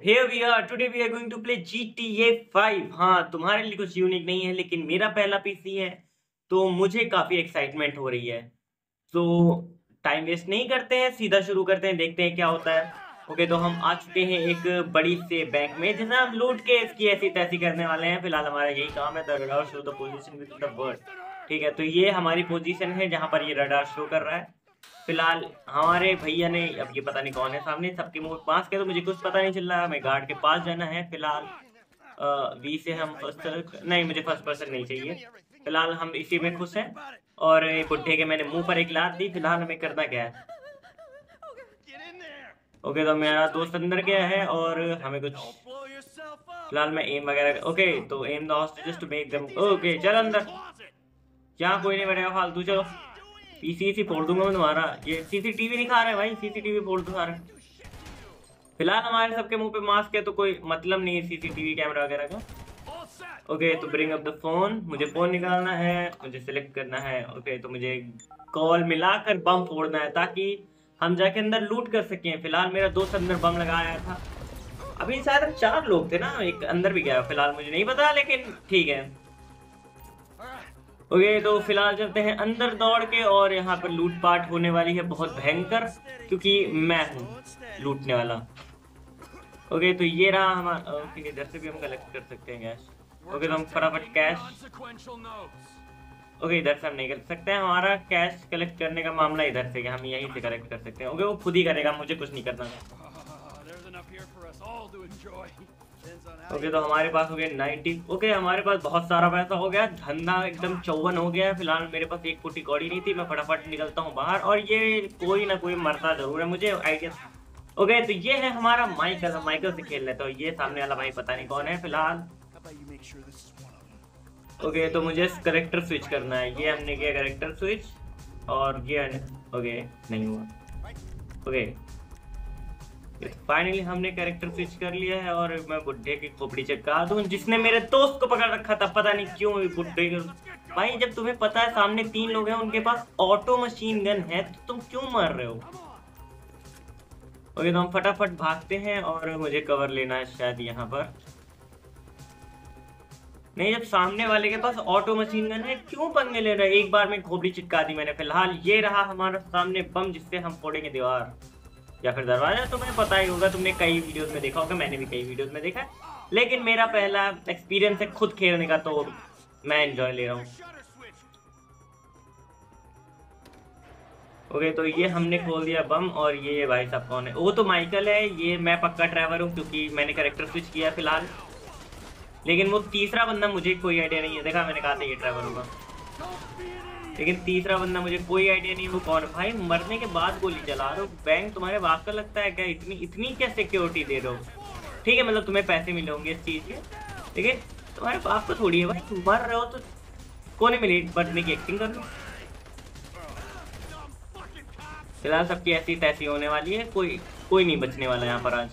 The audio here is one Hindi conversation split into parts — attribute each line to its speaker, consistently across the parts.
Speaker 1: here we are. Today we are going to play GTA 5. हाँ तुम्हारे लिए कुछ यूनिक नहीं है लेकिन मेरा पहला पीसी है तो मुझे काफ़ी एक्साइटमेंट हो रही है। तो टाइम वेस्ट नहीं करते हैं सीधा शुरू करते हैं देखते हैं क्या होता है। ओके okay, तो हम आ चुके हैं एक बड़ी से बैंक में जिसे हम लूट के इसकी ऐसी तैसी करने वाले हैं। फ़िलहाल हमारा यही काम है radar show the position with the bird ठीक है तो ये हमारी पोजीशन है जहाँ पर ये रडार शो कर रहा है। फ़िलहाल हमारे भैया ने, अब ये पता नहीं कौन है सामने, सबके मुँह पास के तो मुझे कुछ पता नहीं चल रहा, हमें गार्ड के पास जाना है, फ़िलहाल वी से हम फ़र्स्ट नहीं, मुझे फ़र्स्ट पर्सन नहीं चाहिए। फ़िलहाल हम इसी में खुश हैं, और बुढ़े के मैंने मुँह पर एक लात दी, फ़िलहाल हमें करना क्या है? ओके तो मेरा दोस्त अंदर गया है, और हमें कुछ, फ़िलहाल मैं एम वगैरह ओके तो aim the hostages to make them okay चल अंदर। यहाँ कोई नहीं बैठेगा, फालतू चलो। पीसीसी फोड़ दूँगा मैं तुम्हारा। ये सीसीटीवी दिखा रहे हैं भाई, सीसीटीवी फोड़ दो सारे। फ़िलहाल हमारे सबके मुँह पे मास्क है तो कोई मतलब नहीं है सीसीटीवी कैमरा वगैरह का। ओके तो ब्रिंग अप द फ़ोन मुझे फ़ोन निकालना है, मुझे सिलेक्ट करना है। ओके तो मुझे कॉल मिलाकर बम फोड़ना है, ताकि हम जाके अंदर लूट कर सकें। फ़िलहाल मेरा दोस्त अंदर बम लगाया था। अभी शायद चार लोग थे ना, एक अंदर भी गया। फ़िलहाल मुझे नहीं पता, लेकिन ठीक है। ओके तो फ़िलहाल चलते हैं अंदर दौड़ के और यहाँ पर लूटपाट होने वाली है बहुत भयंकर, क्योंकि मैं हूँ लूटने वाला। ओके तो ये रहा हमारा ओके इधर से भी हम कलेक्ट कर सकते हैं गैस ओके तो हम फटाफट कैश ओके, इधर से हम नहीं कर सकते हैं, हमारा कैश कलेक्ट करने का मामला इधर से हम यहीं से कलेक्ट कर सकते हैं। ओके, वो खुद ही करेगा, मुझे कुछ नहीं करना। ओके तो हमारे पास हो गया नाइनटी। ओके, हमारे पास बहुत सारा पैसा हो गया। धंधा एकदम चौवन हो गया फ़िलहाल मेरे पास एक फुटी कौड़ी नहीं थी। मैं फटाफट निकलता हूँ बाहर और ये कोई ना कोई मरता ज़रूर है मुझे आइडिया ओके तो ये है हमारा माइकल हम माइकल से खेल रहे तो ये सामने वाला भाई पता नहीं कौन है फ़िलहाल। ओके तो मुझे करेक्टर स्विच करना है। ये हमने किया करेक्टर स्विच और ये ओके, नहीं हुआ। ओके फाइनली हमने कैरेक्टर स्विच कर लिया है और मैं बुढ़े की खोपड़ी चटका दूँ, जिसने मेरे दोस्त को पकड़ रखा था। पता नहीं क्यों बुढ़े भाई, जब तुम्हें पता है सामने तीन लोग हैं उनके पास ऑटो मशीन गन है तो तुम क्यों मर रहे हो? ओके तो हम फटाफट भागते हैं और मुझे कवर लेना है शायद यहाँ पर। नहीं, जब सामने वाले के पास ऑटो मशीन गन है, क्यों पंगे ले रहे एक बार में खोपड़ी चिटका दी मैंने, फ़िलहाल ये रहा हमारा सामने बम जिससे हम फोड़ेंगे दीवार। या फिर दरवाज़ा तो तुम्हें पता ही होगा, तुमने कई वीडियोस में देखा होगा, मैंने भी कई वीडियोस में देखा लेकिन मेरा पहला एक्सपीरियंस है खुद खेलने का तो मैं एंजॉय ले रहा हूँ। ओके तो ये हमने खोल दिया बम, और ये भाई साहब कौन है? वो तो माइकल है, ये मैं पक्का ड्राइवर हूँ, क्योंकि मैंने करेक्टर स्विच किया फ़िलहाल। लेकिन वो तीसरा बंदा मुझे कोई आइडिया नहीं है। देखा, मैंने कहा था ये ड्राइवर होगा। लेकिन तीसरा बंदा मुझे कोई आइडिया नहीं, वो कौन? भाई, मरने के बाद गोली चला रहे हो। बैंक तुम्हारे बाप का लगता है क्या? इतनी इतनी क्या सिक्योरिटी दे रहे हो? ठीक है मतलब तुम्हें पैसे मिले होंगे इस चीज़ के। है तुम्हारे बाप को थोड़ी है भाई, तुम मर रहे हो तो कौन मिली बचने की एक्टिंग कर लो फ़िलहाल सबकी ऐसी तैसी होने वाली है, कोई कोई नहीं बचने वाला यहाँ पर आज।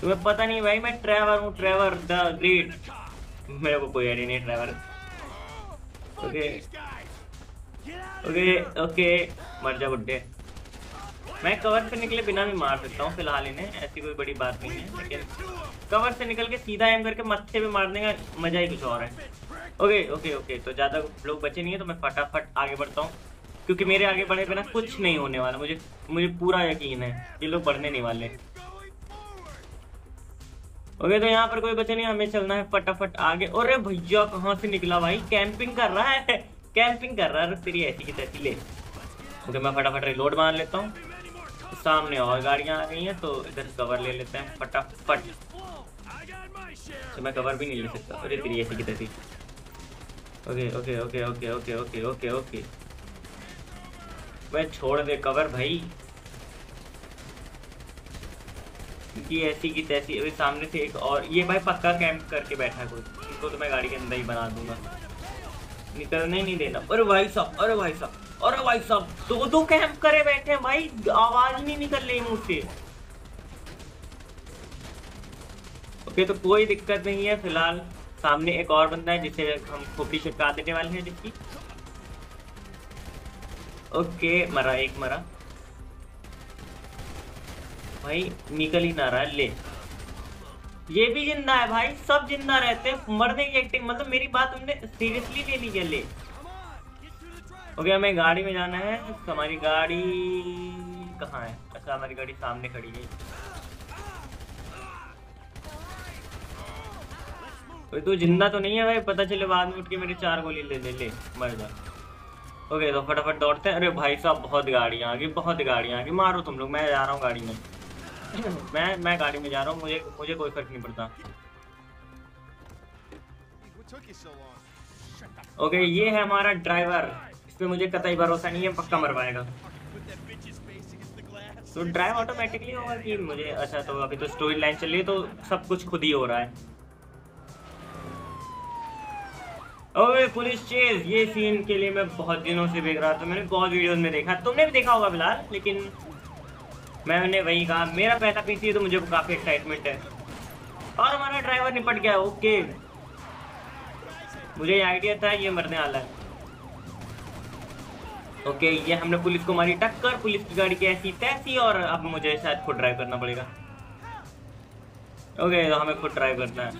Speaker 1: तुम्हें पता नहीं भाई, मैं ट्रेवर हूँ, ट्रेवर द ग्रेट। मेरे को कोई आइडिया नहीं, ट्रेवर। ओके ओके ओके मर जा बुड्ढे। मैं कवर से निकले बिना भी मार सकता हूँ, फ़िलहाल इन्हें। ऐसी कोई बड़ी बात नहीं है, लेकिन कवर से निकल के सीधा एम करके मत्थे पे मारने का मज़ा ही कुछ और है। ओके ओके ओके तो ज़्यादा लोग बचे नहीं है तो मैं फटाफट आगे बढ़ता हूँ। क्योंकि मेरे आगे बढ़े बिना कुछ नहीं होने वाला। मुझे मुझे पूरा यकीन है, ये लोग बढ़ने नहीं वाले। ओके तो यहाँ पर कोई बचे नहीं, हमें चलना है फटाफट आगे। अरे भैया, कहाँ से निकला भाई? कैंपिंग कर रहा है। कैंपिंग कर रहा है तेरी ऐसी की तैसी ले। ओके, मैं फटाफट रिलोड मार लेता हूँ। सामने और गाड़ियाँ आ गई हैं तो इधर कवर ले लेते हैं फटाफट। तो मैं कवर भी नहीं ले सकता। अरे तेरी ऐसी की तैसी। Okay okay okay okay okay okay okay. Okay मैं छोड़ दे कवर भाई। कि ऐसी की तैसी, अभी सामने से एक और, ये भाई पक्का कैंप करके बैठा है कोई? इनको तो मैं गाड़ी के अंदर ही बना दूँगा। निकलने ही नहीं देना। अरे भाई साहब, अरे भाई साहब, अरे भाई साहब, दो दो कैंप करे बैठे हैं भाई, आवाज़ नहीं निकल रही मुँह से। ओके तो कोई दिक्कत नहीं है, फ़िलहाल सामने एक और बंदा है, जिसे हम खोपड़ी छिपका देने वाले हैं, जिसकी। ओके, मरा, एक मरा। भाई, निकल ही ना रहा है, ले। ये भी ज़िंदा है भाई, सब ज़िंदा रहते हैं, मरने की एक्टिंग मतलब मेरी बात उनने सीरियसली ले ली क्या ले। ओके हमें गाड़ी में जाना है तो हमारी गाड़ी कहाँ है? अच्छा हमारी गाड़ी सामने खड़ी है। कोई तो ज़िंदा तो नहीं है भाई, पता चले बाद में उठ के मेरे चार गोली ले ले ले, मर जा। ओके तो फटाफट दौड़ते हैं। अरे भाई साहब, बहुत गाड़ियाँ आ गई, बहुत गाड़ियाँ आ गई, मारो तुम लोग, मैं जा रहा हूँ गाड़ी में। मैं मैं गाड़ी में जा रहा हूँ, मुझे मुझे कोई फ़र्क नहीं पड़ता। ओके ये है हमारा ड्राइवर इस पर मुझे कतई भरोसा नहीं है, पक्का मरवाएगा। तो ड्राइव ऑटोमेटिकली होगा कि मुझे अच्छा तो अभी तो स्टोरी लाइन चल रही है तो सब कुछ खुद ही हो रहा है। ओए, पुलिस चेज ये सीन के लिए मैं बहुत दिनों से देख रहा था, मैंने बहुत वीडियोस में देखा। तुमने भी देखा होगा फ़िलहाल, लेकिन मैंने वही कहा, मेरा पैसा पीती है तो मुझे काफ़ी एक्साइटमेंट है। और हमारा ड्राइवर निपट गया ओके मुझे ये आइडिया था, ये मरने वाला है। ओके ये हमने पुलिस को मारी टक्कर, पुलिस की गाड़ी की ऐसी तैसी, और अब मुझे शायद खुद ड्राइव करना पड़ेगा। ओके तो हमें खुद ड्राइव करना है।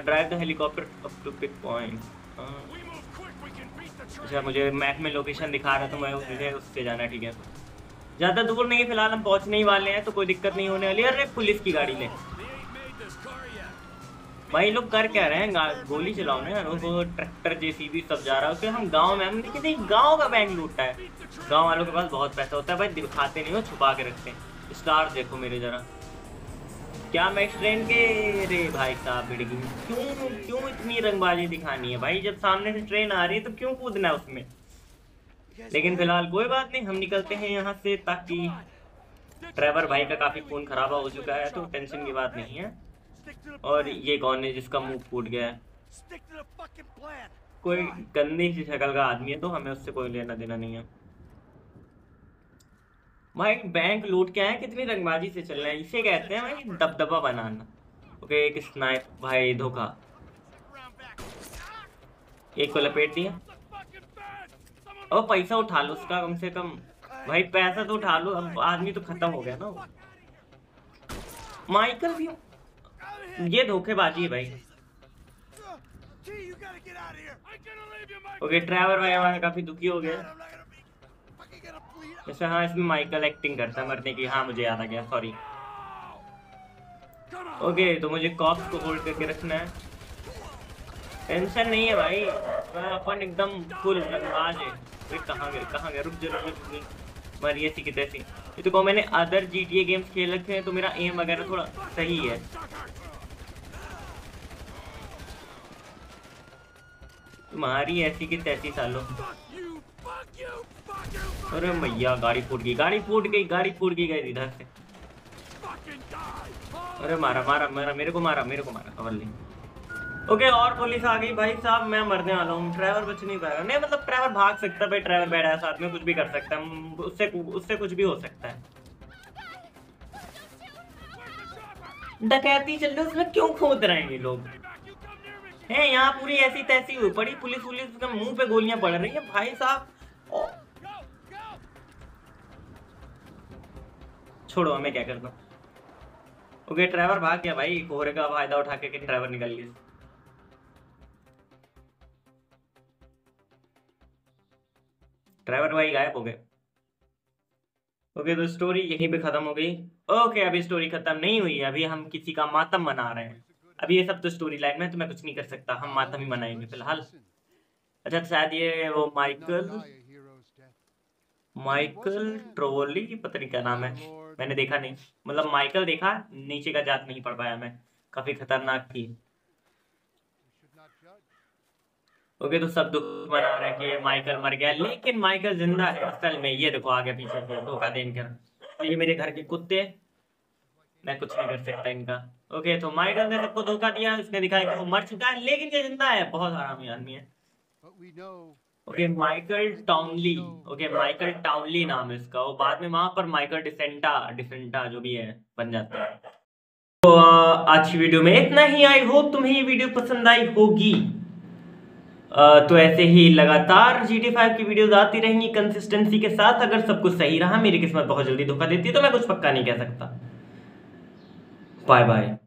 Speaker 1: Drive the helicopter up to pick point अच्छा मुझे मैप में लोकेशन दिखा रहा था, मैं उससे जाना ठीक है। ज़्यादा दूर नहीं, फ़िलहाल हम पहुँचने ही वाले हैं तो कोई दिक्कत नहीं होने वाली। अरे, पुलिस की गाड़ी ले भाई, लोग कर क्या रहे हैं? गोली चलाओ ना वो ट्रैक्टर जेसीबी सब जा रहा है। उसके हम गाँव में, हमने किसी गाँव का बैंक लूटा है। गाँव वालों के पास बहुत पैसा होता है, भाई, दिखाते नहीं हो, छुपा के रखते हैं। स्टार देखो मेरे जरा। क्या मैं ट्रेन के रे भाई साहब बिड़गी क्यों क्यों इतनी रंगबाजी दिखानी है? भाई, जब सामने से ट्रेन आ रही है तो क्यों कूदना है उसमें? लेकिन फ़िलहाल कोई बात नहीं, हम निकलते हैं यहाँ से ताकि ड्राइवर भाई का काफ़ी खून खराबा हो चुका है तो टेंशन की बात नहीं है। और ये कौन है जिसका मुँह फूट गया है? कोई गंदी सी शक्ल का आदमी है तो हमें उससे कोई लेना देना नहीं है। भाई, बैंक लूट के आए कितनी रंगबाजी से चल रहे हैं? इसे कहते हैं भाई, दबदबा बनाना। ओके, एक स्नाइप भाई, धोखा। एक को लपेट दिया। और पैसा उठा लो उसका कम से कम। भाई, पैसा तो उठा लो, अब आदमी तो खत्म हो गया ना माइकल भी ये धोखेबाजी है भाई। ओके ड्राइवर भाई हमारा काफ़ी दुखी हो गया। जैसे हाँ इसमें माइकल एक्टिंग करता है मरने की हाँ मुझे याद आ गया सॉरी ओके तो मुझे कॉप्स को होल्ड करके रखना है। टेंशन नहीं है भाई। अपन एकदम फुल आज है। कहाँ गए कहाँ गए? रुक जा, रुक मरी ऐसी की तैसी। ये तो कहो मैंने other G T A games खेल रखे हैं तो मेरा एम वगैरह थोड़ा सही है। तुम्हारी ऐसी की तैसी सालों। अरे भैया गाड़ी फूट गई, गाड़ी फूट गई, गाड़ी फूट गई गई इधर से। अरे मारा मारा मारा, मेरे को मारा, मेरे को मारा कवर ले। ओके और पुलिस आ गई। भाई साहब, मैं मरने वाला हूँ। ड्राइवर बच नहीं पाएगा। नहीं मतलब ड्राइवर भाग सकता है, भाई ड्राइवर बैठा है साथ में कुछ भी कर सकता है। उससे उससे कुछ भी हो सकता है। डकैती चल रही उसमें क्यों खोद रहे हैं ये लोग? हैं, यहाँ पूरी ऐसी तैसी हुई। पड़ी पुलिस पुलिस के मुँह पे गोलियाँ पड़ रही है। भाई साहब छोड़ो, मैं क्या करना ओके ड्राइवर भाग गया भाई। कोहरे का फ़ायदा उठा के ड्राइवर निकल गया। ड्राइवर भाई गायब हो गए। ओके तो स्टोरी यहीं पे खत्म हो गई। ओके, अभी स्टोरी खत्म नहीं हुई अभी हम किसी का मातम मना रहे हैं। अभी ये सब तो स्टोरी लाइन में तो मैं कुछ नहीं कर सकता। हम मातम ही मनाएँगे फ़िलहाल। अच्छा शायद ये वो माइकल माइकल ट्रोवली पता नहीं क्या नाम है। मैंने देखा नहीं। मतलब माइकल देखा, नीचे का जात नहीं पढ़ पाया मैं। काफ़ी खतरनाक थी। ओके तो सब दुख मना रहे कि माइकल मर गया। लेकिन माइकल ज़िंदा है, असल में। ये देखो आगे पीछे से धोखा देन कर ये मेरे घर के कुत्ते। मैं कुछ नहीं कर सकता इनका। ओके तो माइकल ने सबको धोखा दिया उसने दिखाया कि वो मर चुका है, लेकिन ये ज़िंदा है। बहुत आरामी आदमी है। Okay Michael Townley. Okay Michael Townley नाम है इसका। वो बाद में वहाँ पर माइकल डिसेंटा डिसेंटा जो भी है, बन जाता है। तो आज की वीडियो में इतना ही। आई होप तुम्हें ये वीडियो पसंद आई होगी। तो ऐसे ही लगातार जी टी फाइव की वीडियोज़ आती रहेंगी कंसिस्टेंसी के साथ। अगर सब कुछ सही रहा, मेरी किस्मत बहुत जल्दी धोखा देती है तो मैं कुछ पक्का नहीं कह सकता। Bye bye